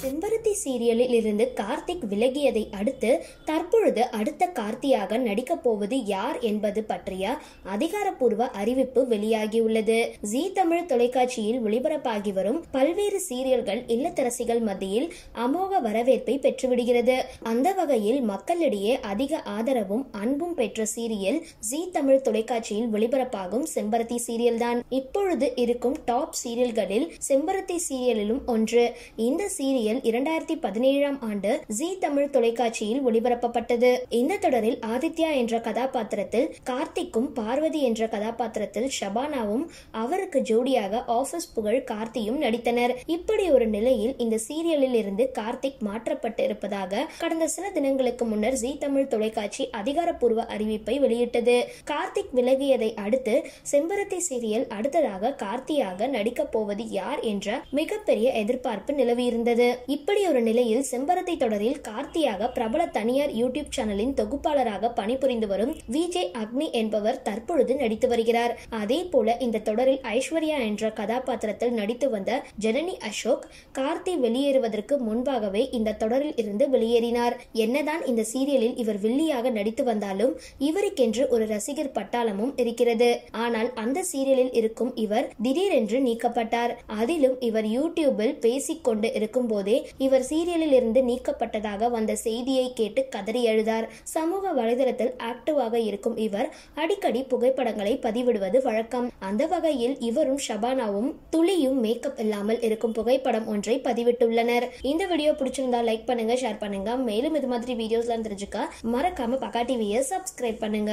செம்பருத்தி சீரியலில் இருந்து கார்த்திக் விலகியதை அடுத்து தற்பொழுது அடுத்த கார்த்தியாக நடிக்கப் போவது யார் என்பது பற்றிய அதிகாரப்பூர்வ அறிவிப்பு வெளியாகியுள்ளது. ஜி தமிழ் தொலைக்காட்சியில் ஒளிபரப்பாகி வரும் பல்வேறு சீரியல்கள் இல்லத்தரசிகள் மத்தியில் அமோக வரவேற்பை பெற்றுவிடுகிறது. அந்த வகையில் மக்களிடையே அதிக ஆதரவும் அன்பும் பெற்ற சீரியல் ஜீ தமிழ் தொலைக்காட்சியில் ஒளிபரப்பாகும் செம்பருத்தி சீரியல் தான் இப்பொழுது இருக்கும் டாப் சீரியல்களில் செம்பருத்தி சீரியலிலும் ஒன்று. இந்த சீரியல் இரண்டாயிரத்தி பதினேழாம் ஆண்டு ஜி தமிழ் தொலைக்காட்சியில் ஒளிபரப்பப்பட்டது. இந்த தொடரில் ஆதித்யா என்ற கதாபாத்திரத்தில் கார்த்திக்கும் பார்வதி என்ற கதாபாத்திரத்தில் ஷபானாவும் அவருக்கு ஜோடியாக ஆபீஸ் புகழ் கார்த்தியும் நடித்தனர். இப்படி ஒரு நிலையில் இந்த சீரியலில் இருந்து கார்த்திக் மாற்றப்பட்டு இருப்பதாக கடந்த சில தினங்களுக்கு முன்னர் ஜி தமிழ் தொலைக்காட்சி அதிகாரப்பூர்வ அறிவிப்பை வெளியிட்டது. கார்த்திக் விலகியதை அடுத்து செம்பருத்தி சீரியல் அடுத்ததாக கார்த்தியாக நடிக்கப் போவது யார் என்ற மிகப்பெரிய எதிர்பார்ப்பு நிலவியிருந்தது. இப்படி ஒரு நிலையில் செம்பரத்தை தொடரில் கார்த்தியாக பிரபல தனியார் யூடியூப் சேனலின் தொகுப்பாளராக பணிபுரிந்து வரும் விஜய் அக்னி என்பவர் தற்பொழுது நடித்து வருகிறார். அதே போல இந்த தொடரில் ஐஸ்வர்யா என்ற கதாபாத்திரத்தில் நடித்து வந்த ஜனனி அசோக் கார்த்தி வெளியேறுவதற்கு முன்பாகவே இந்த தொடரில் இருந்து வெளியேறினார். என்னதான் இந்த சீரியலில் இவர் வில்லியாக நடித்து வந்தாலும் இவருக்கென்று ஒரு ரசிகர் பட்டாளமும் இருக்கிறது. ஆனால் அந்த சீரியலில் இருக்கும் இவர் திடீரென்று நீக்கப்பட்டார். அதிலும் இவர் யூடியூபில் பேசிக்கொண்டு இருக்கும் போது இவர் சீரியலில் இருந்து நீக்கப்பட்டதாக வந்த செய்தியை கேட்டு கதறி எழுதார். சமூக வலைதளத்தில் ஆக்டிவாக இருக்கும் இவர் அடிக்கடி புகைப்படங்களை பதிவிடுவது வழக்கம். அந்த வகையில் இவரும் ஷபானாவும் துளியும் மேக்கப் இல்லாமல் இருக்கும் புகைப்படம் ஒன்றை பதிவிட்டுள்ளனர். இந்த வீடியோ பிடிச்சிருந்தா லைக் பண்ணுங்க ஷேர் பண்ணுங்க. மேலும் இது மாதிரி வீடியோஸ்லாம் தெரிஞ்சுக்க மறக்காம பக்கா டிவியை சப்ஸ்கிரைப் பண்ணுங்க.